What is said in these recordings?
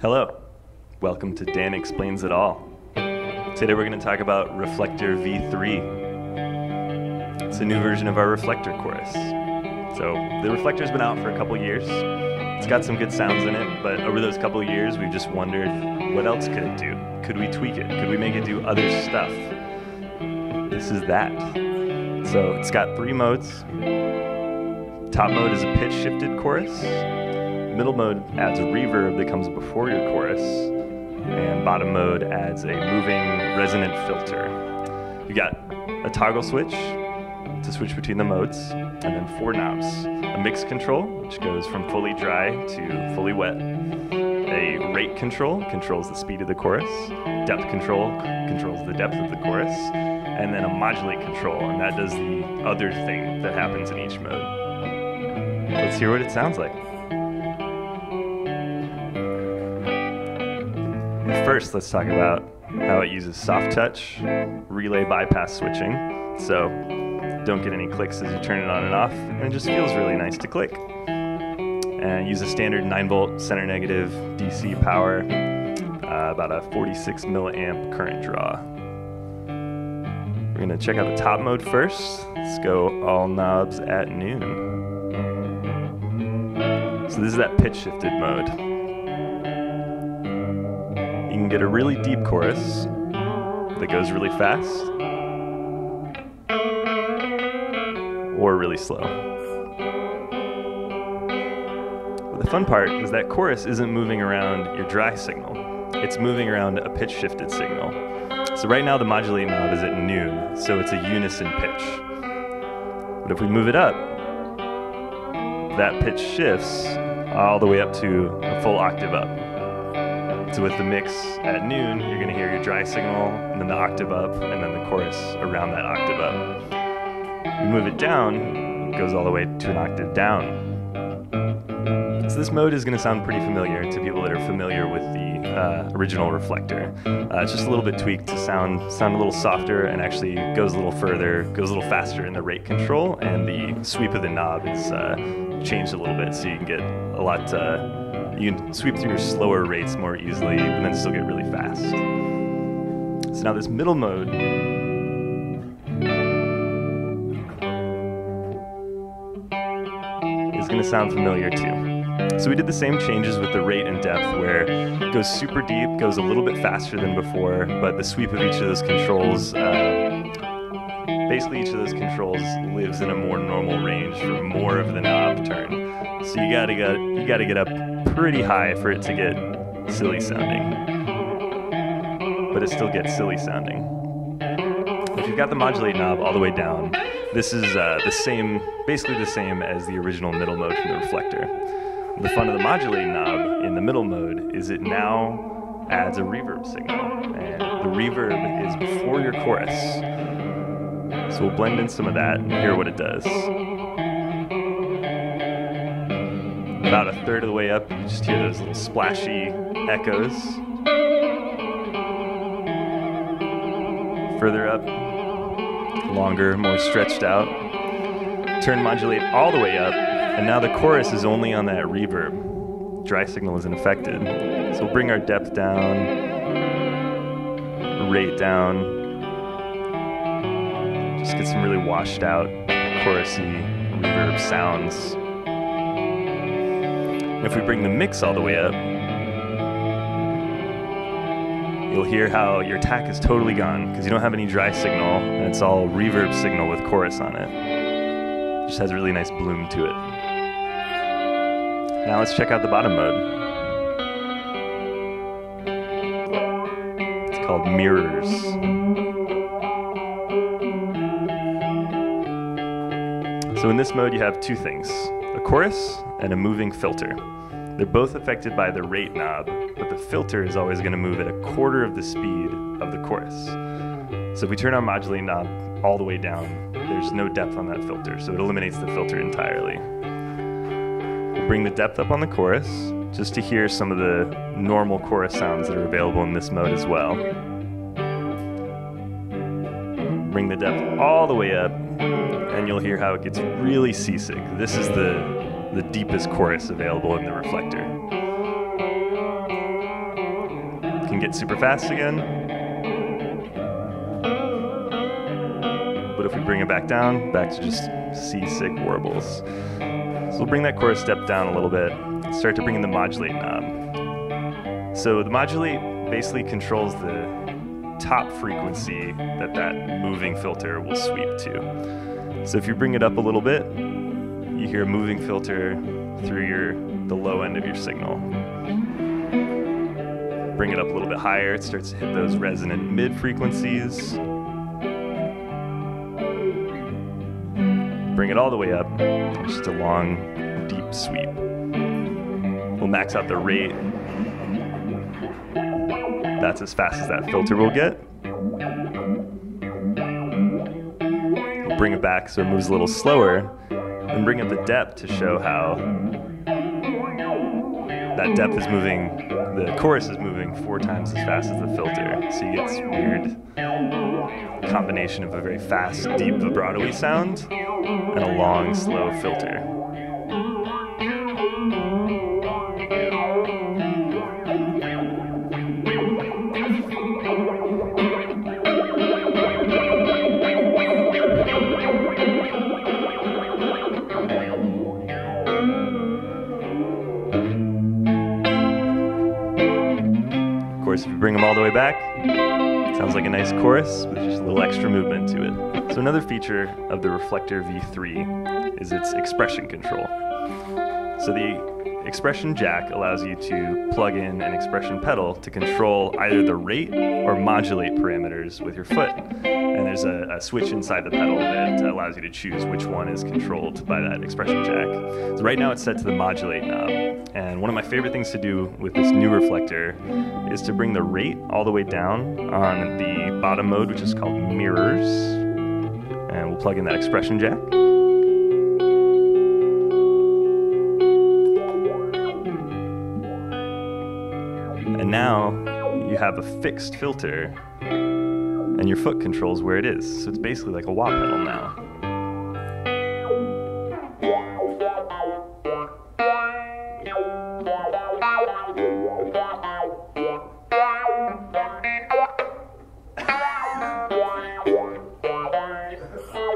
Hello, welcome to Dan Explains It All. Today we're going to talk about Reflector V3. It's a new version of our Reflector chorus. So the Reflector's been out for a couple years. It's got some good sounds in it, but over those couple years we've just wondered what else could it do? Could we tweak it? Could we make it do other stuff? This is that. So it's got three modes. Top mode is a pitch shifted chorus. Middle mode adds a reverb that comes before your chorus. And bottom mode adds a moving resonant filter. You got a toggle switch to switch between the modes, and then four knobs. A mix control, which goes from fully dry to fully wet. A rate control controls the speed of the chorus. Depth control controls the depth of the chorus. And then a modulate control, and that does the other thing that happens in each mode. Let's hear what it sounds like. First, let's talk about how it uses soft touch, relay bypass switching. So don't get any clicks as you turn it on and off, and it just feels really nice to click. And use a standard 9 volt center negative DC power, uh, about a 46 milliamp current draw. We're gonna check out the top mode first. Let's go all knobs at noon. So this is that pitch shifted mode. You can get a really deep chorus that goes really fast or really slow. But the fun part is that chorus isn't moving around your dry signal. It's moving around a pitch shifted signal. So right now the modulate knob is at noon, so it's a unison pitch. But if we move it up, that pitch shifts all the way up to a full octave up. So with the mix at noon, you're going to hear your dry signal, and then the octave up, and then the chorus around that octave up. You move it down, it goes all the way to an octave down. So this mode is going to sound pretty familiar to people that are familiar with the uh, original Reflector. Uh, it's just a little bit tweaked to sound sound a little softer and actually goes a little further, goes a little faster in the rate control, and the sweep of the knob is uh, changed a little bit, so you can get a lot. You can sweep through your slower rates more easily, but then still get really fast. So now this middle mode is going to sound familiar too. So we did the same changes with the rate and depth where it goes super deep, goes a little bit faster than before, but the sweep of each of those controls, uh, basically each of those controls lives in a more normal range for more of the knob turn. So you gotta get, you gotta get up pretty high for it to get silly sounding. But it still gets silly sounding. If you've got the modulate knob all the way down, this is uh, the same, basically the same as the original middle mode from the reflector. The fun of the modulate knob in the middle mode is it now adds a reverb signal. And the reverb is before your chorus. So we'll blend in some of that and hear what it does. About a third of the way up, you just hear those little splashy echoes. Further up, longer, more stretched out. Turn modulate all the way up, and now the chorus is only on that reverb. Dry signal isn't affected. So we'll bring our depth down, rate down, just get some really washed out, chorusy reverb sounds. If we bring the mix all the way up, you'll hear how your attack is totally gone because you don't have any dry signal and it's all reverb signal with chorus on it. it. Just has a really nice bloom to it. Now let's check out the bottom mode. It's called Mirrors. So in this mode, you have two things a chorus and a moving filter. They're both affected by the rate knob, but the filter is always going to move at a quarter of the speed of the chorus. So if we turn our modulating knob all the way down, there's no depth on that filter, so it eliminates the filter entirely. We'll bring the depth up on the chorus, just to hear some of the normal chorus sounds that are available in this mode as well. Bring the depth all the way up, and you'll hear how it gets really seasick. This is the, the deepest chorus available in the reflector. can get super fast again. But if we bring it back down, back to just C-sick warbles. So we'll bring that chorus step down a little bit, start to bring in the modulate knob. So the modulate basically controls the top frequency that that moving filter will sweep to. So if you bring it up a little bit, you hear a moving filter through your the low end of your signal. Bring it up a little bit higher, it starts to hit those resonant mid frequencies. Bring it all the way up, just a long, deep sweep. We'll max out the rate. That's as fast as that filter will get. Bring it back so it moves a little slower, and bring up the depth to show how that depth is moving, the chorus is moving four times as fast as the filter. So you get this weird combination of a very fast, deep vibrato sound and a long, slow filter. Course, if you bring them all the way back, sounds like a nice chorus with just a little extra movement to it. So another feature of the Reflector V3 is its expression control. So the expression jack allows you to plug in an expression pedal to control either the rate or modulate parameters with your foot. And there's a, a, switch inside the pedal that allows you to choose which one is controlled by that expression jack. So right now it's set to the modulate knob. And one of my favorite things to do with this new reflector is to bring the rate all the way down on the bottom mode, which is called mirrors. And we'll plug in that expression jack. Now you have a fixed filter and your foot controls where it is. So it's basically like a wah pedal now.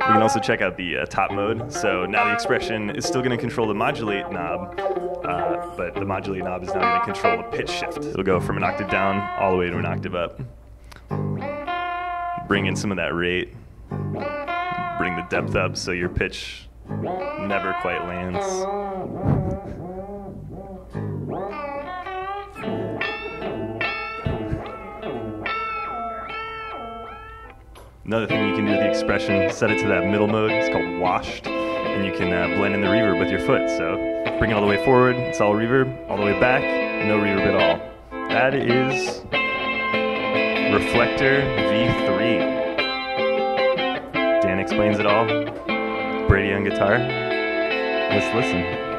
You can also check out the uh, top mode. So now the expression is still going to control the modulate knob, but the modulate knob is now going to control the pitch shift. It'll go from an octave down all the way to an octave up. Bring in some of that rate. Bring the depth up so your pitch never quite lands. Another thing you can do with the expression, set it to that middle mode. It's called washed, and you can uh, blend in the reverb with your foot. So bring it all the way forward, it's all reverb. All the way back, no reverb at all. That is Reflector V3. Dan explains it all. Brady on guitar. Let's listen.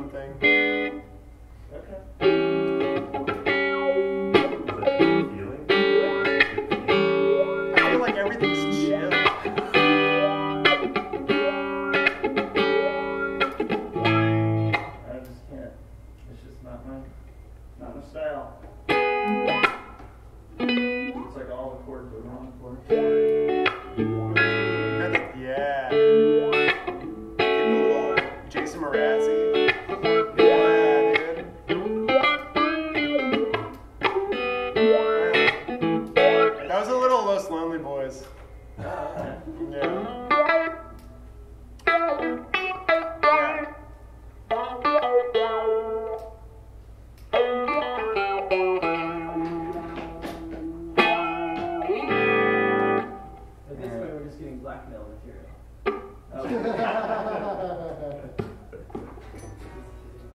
something. Okay.